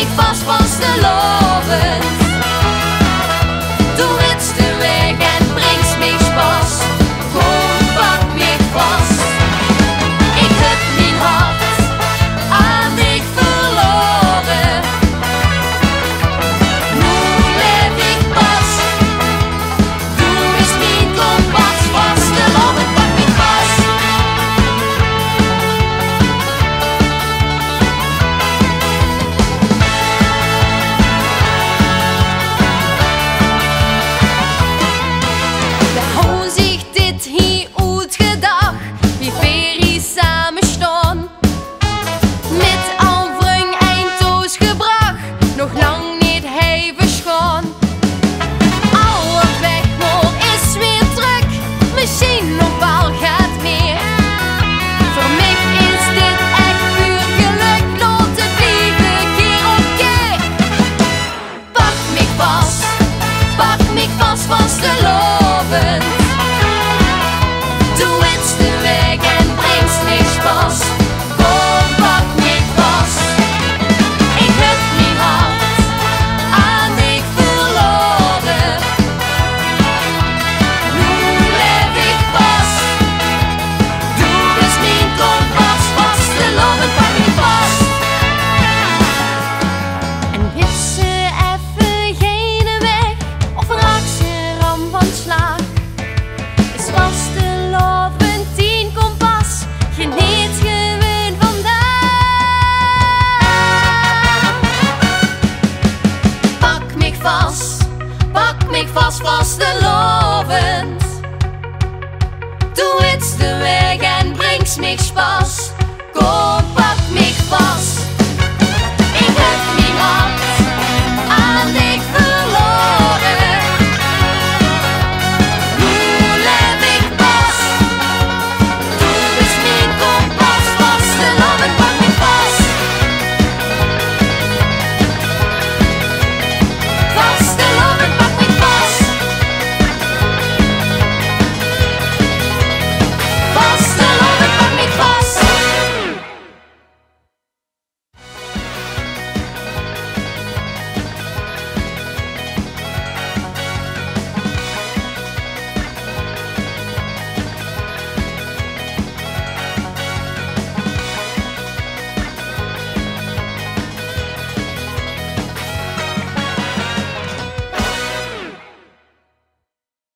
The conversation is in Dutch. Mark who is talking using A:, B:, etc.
A: ik vast van de loop. vast, pak me vast, vast lovend. Doe iets de weg en brengs me.